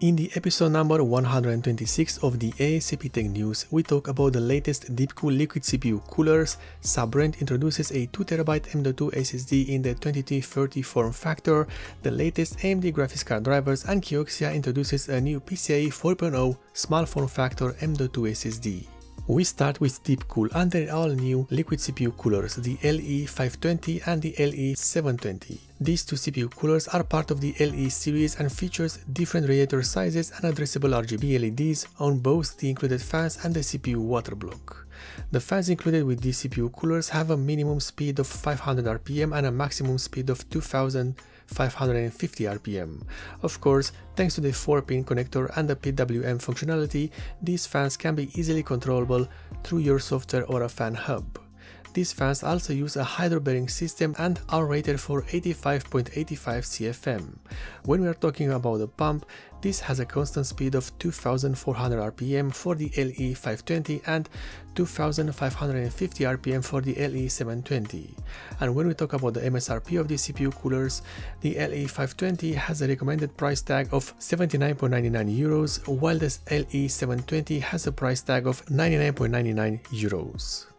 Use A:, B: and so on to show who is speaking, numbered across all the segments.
A: In the episode number 126 of the ASAP Tech News, we talk about the latest Deepcool liquid CPU coolers. Sabrent introduces a 2TB M.2 SSD in the 2230 form factor, the latest AMD graphics card drivers, and Kioxia introduces a new PCIe 4.0 small form factor M.2 SSD. We start with Deepcool and their all-new liquid CPU coolers, the LE520 and the LE720. These two CPU coolers are part of the LE series and features different radiator sizes and addressable RGB LEDs on both the included fans and the CPU water block. The fans included with these CPU coolers have a minimum speed of 500 RPM and a maximum speed of 2000 550 RPM. Of course, thanks to the 4-pin connector and the PWM functionality, these fans can be easily controllable through your software or a fan hub. These fans also use a hydro bearing system and are rated for 85.85 CFM. When we are talking about the pump, this has a constant speed of 2400 RPM for the LE520 and 2550 RPM for the LE720. And when we talk about the MSRP of the CPU coolers, the LE520 has a recommended price tag of 79.99 euros, while the LE720 has a price tag of 99.99 euros.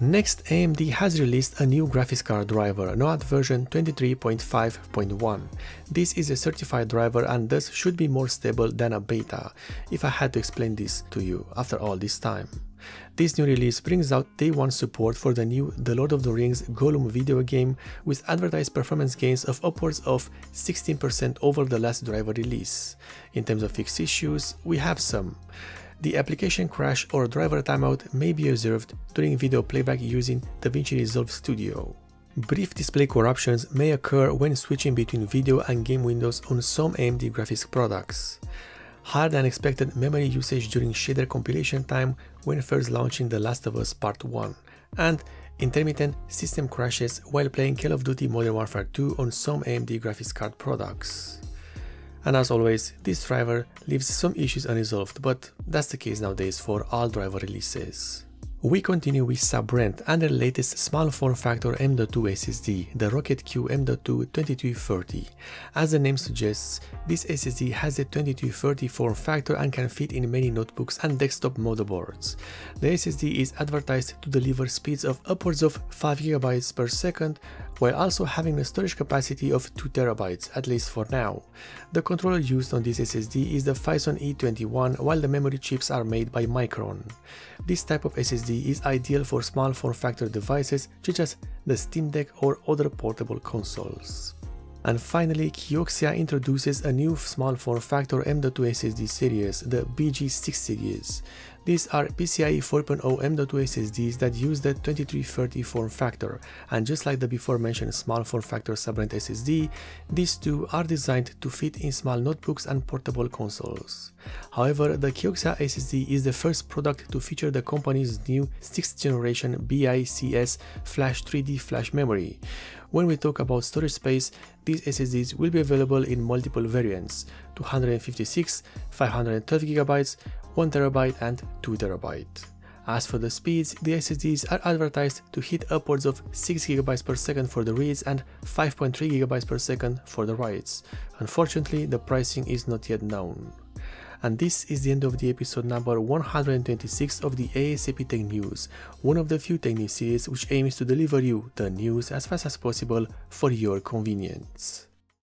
A: Next, AMD has released a new graphics card driver, NOAD version 23.5.1. This is a certified driver and thus should be more stable than a beta, if I had to explain this to you after all this time. This new release brings out day one support for the new The Lord of the Rings Gollum video game with advertised performance gains of upwards of 16% over the last driver release. In terms of fixed issues, we have some the application crash or driver timeout may be observed during video playback using DaVinci Resolve Studio. Brief display corruptions may occur when switching between video and game windows on some AMD graphics products. Higher than expected memory usage during shader compilation time when first launching The Last of Us Part 1, and intermittent system crashes while playing Call of Duty Modern Warfare 2 on some AMD graphics card products. And as always, this driver leaves some issues unresolved, but that's the case nowadays for all driver releases. We continue with Sabrent and their latest small form factor M.2 SSD, the Rocket RocketQ M.2 2230. As the name suggests, this SSD has a 2230 form factor and can fit in many notebooks and desktop motherboards. The SSD is advertised to deliver speeds of upwards of 5GB per second, while also having a storage capacity of 2TB, at least for now. The controller used on this SSD is the Phison E21, while the memory chips are made by Micron. This type of SSD is ideal for small form factor devices such as the Steam Deck or other portable consoles. And finally, Kioxia introduces a new small form factor M.2 SSD series, the BG6 series. These are PCIe 4.0 M.2 SSDs that use the 2330 form factor, and just like the before mentioned small form factor Sabrent SSD, these two are designed to fit in small notebooks and portable consoles. However, the Kioxia SSD is the first product to feature the company's new 6th generation BICS Flash 3D flash memory. When we talk about storage space, these SSDs will be available in multiple variants, 256, 512GB, 1TB and 2TB. As for the speeds, the SSDs are advertised to hit upwards of 6GB per second for the reads and 5.3GB per second for the writes. Unfortunately, the pricing is not yet known. And this is the end of the episode number 126 of the ASAP Tech News, one of the few tech news series which aims to deliver you the news as fast as possible for your convenience.